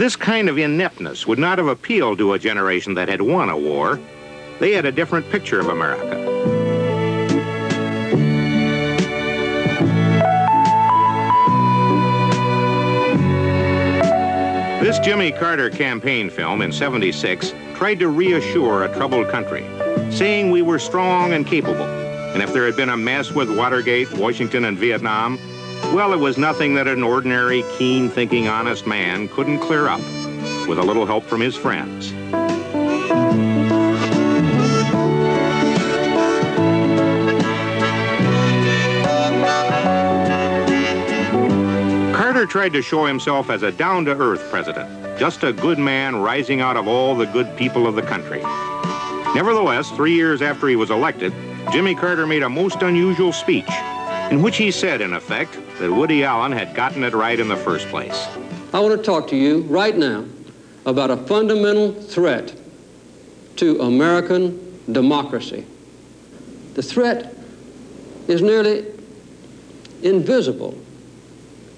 This kind of ineptness would not have appealed to a generation that had won a war. They had a different picture of America. This Jimmy Carter campaign film in 76 tried to reassure a troubled country, saying we were strong and capable. And if there had been a mess with Watergate, Washington, and Vietnam, well, it was nothing that an ordinary, keen-thinking, honest man couldn't clear up with a little help from his friends. Carter tried to show himself as a down-to-earth president, just a good man rising out of all the good people of the country. Nevertheless, three years after he was elected, Jimmy Carter made a most unusual speech in which he said, in effect, that Woody Allen had gotten it right in the first place. I want to talk to you right now about a fundamental threat to American democracy. The threat is nearly invisible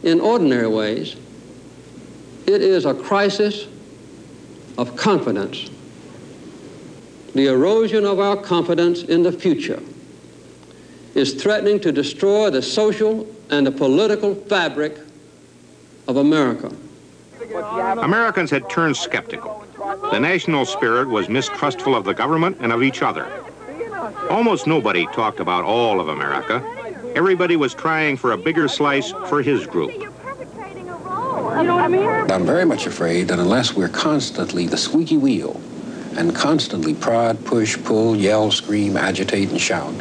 in ordinary ways. It is a crisis of confidence. The erosion of our confidence in the future is threatening to destroy the social and the political fabric of America. Americans had turned skeptical. The national spirit was mistrustful of the government and of each other. Almost nobody talked about all of America. Everybody was trying for a bigger slice for his group. You know what I mean? I'm very much afraid that unless we're constantly the squeaky wheel and constantly prod, push, pull, yell, scream, agitate, and shout,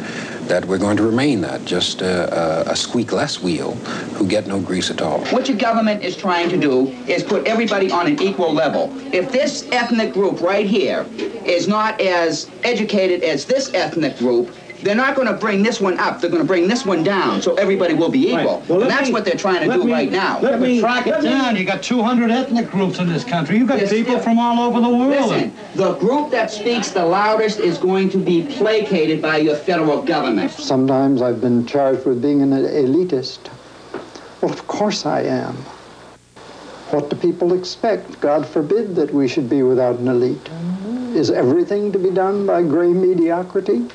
that we're going to remain that, just a, a, a squeak-less wheel who get no grease at all. What your government is trying to do is put everybody on an equal level. If this ethnic group right here is not as educated as this ethnic group, they're not going to bring this one up. They're going to bring this one down, so everybody will be equal. Right. Well, and that's me- what they're trying to do me- right now. Let me track let it me- down. You got 200 ethnic groups in this country. You've got Yes, people yeah. from all over the world. Listen, the group that speaks the loudest is going to be placated by your federal government. Sometimes I've been charged with being an elitist. Well, of course I am. What do people expect? God forbid that we should be without an elite. Is everything to be done by gray mediocrity?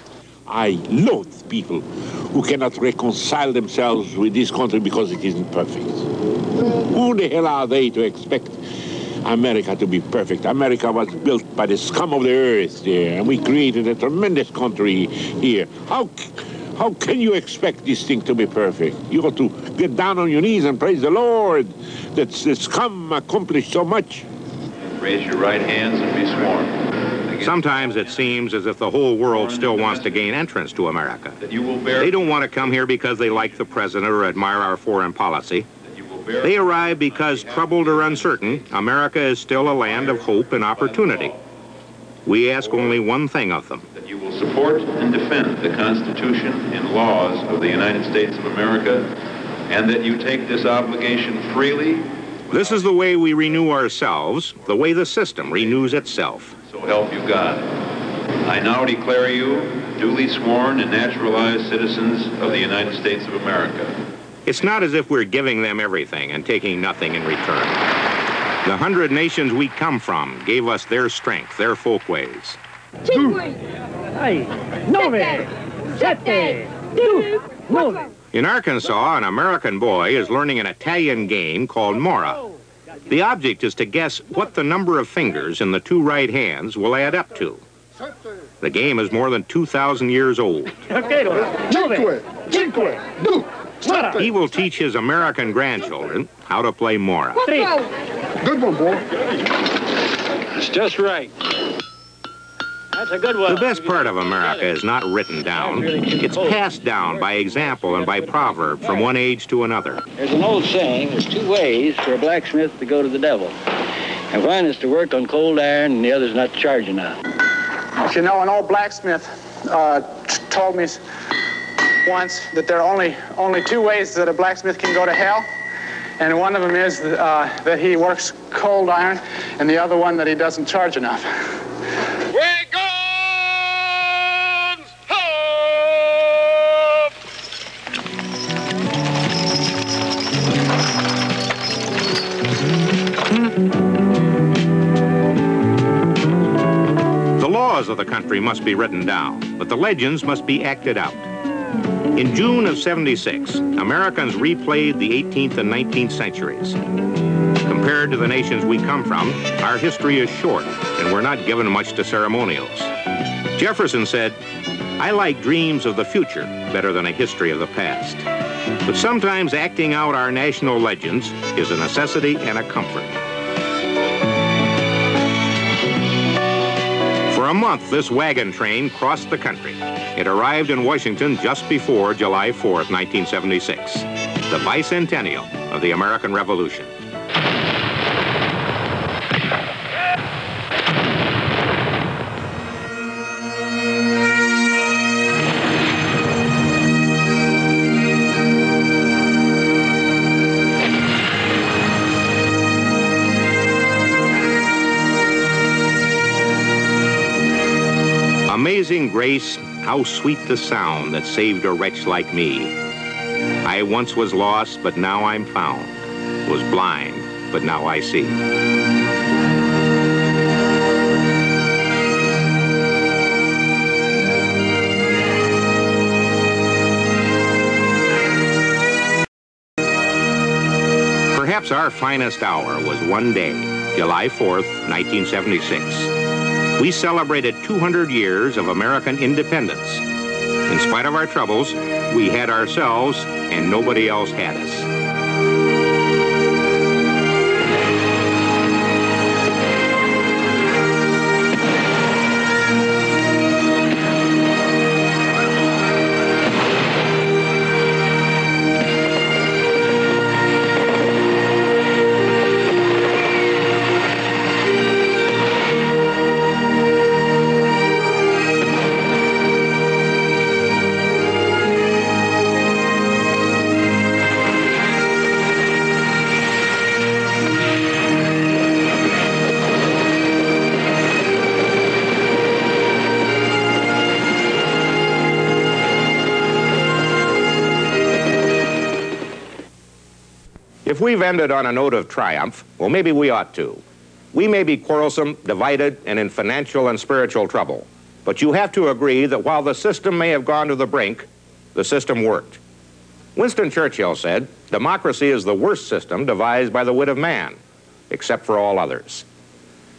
I loathe people who cannot reconcile themselves with this country because it isn't perfect. Who the hell are they to expect America to be perfect? America was built by the scum of the earth there, and we created a tremendous country here. How, how can you expect this thing to be perfect? You got to get down on your knees and praise the Lord that the scum accomplished so much. Raise your right hands and be sworn. Sometimes it seems as if the whole world still wants to gain entrance to America. That you will bear. They don't want to come here because they like the president or admire our foreign policy. That you will bear. They arrive because, troubled or uncertain, America is still a land of hope and opportunity. We ask only one thing of them. That you will support and defend the Constitution and laws of the United States of America, and that you take this obligation freely. This is the way we renew ourselves, the way the system renews itself. So help you God. I now declare you duly sworn and naturalized citizens of the United States of America. It's not as if we're giving them everything and taking nothing in return. The hundred nations we come from gave us their strength, their folkways. In Arkansas, an American boy is learning an Italian game called Morra. The object is to guess what the number of fingers in the two right hands will add up to. The game is more than 2,000 years old. He will teach his American grandchildren how to play Morra. Good one, boy. It's just right. That's a good one. The best part of America is not written down. It's passed down by example and by proverb from one age to another. There's an old saying, there's two ways for a blacksmith to go to the devil. And one is to work on cold iron and the other's not to charge enough. You know, an old blacksmith uh, t- told me once that there are only only two ways that a blacksmith can go to hell, and one of them is uh, that he works cold iron, and the other one that he doesn't charge enough. Country must be written down, but the legends must be acted out. In June of 76, Americans replayed the 18th and 19th centuries. Compared to the nations we come from, our history is short, and we're not given much to ceremonials. Jefferson said, I like dreams of the future better than a history of the past. But sometimes acting out our national legends is a necessity and a comfort. For a month, this wagon train crossed the country. It arrived in Washington just before July 4th, 1976, the bicentennial of the American Revolution. Grace, how sweet the sound that saved a wretch like me. I once was lost, but now I'm found. Was blind, but now I see. Perhaps our finest hour was one day, July 4th, 1976. We celebrated 200 years of American independence. In spite of our troubles, we had ourselves and nobody else had us. If we've ended on a note of triumph, well, maybe we ought to. We may be quarrelsome, divided, and in financial and spiritual trouble. But you have to agree that while the system may have gone to the brink, the system worked. Winston Churchill said, democracy is the worst system devised by the wit of man, except for all others.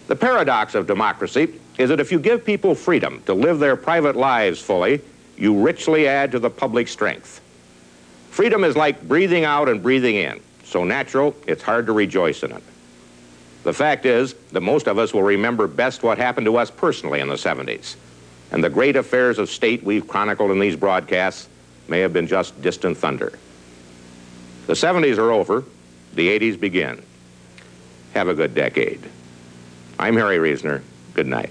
The paradox of democracy is that if you give people freedom to live their private lives fully, you richly add to the public strength. Freedom is like breathing out and breathing in so natural, it's hard to rejoice in it. The fact is that most of us will remember best what happened to us personally in the 70s. And the great affairs of state we've chronicled in these broadcasts may have been just distant thunder. The 70s are over, the 80s begin. Have a good decade. I'm Harry Reasoner. Good night.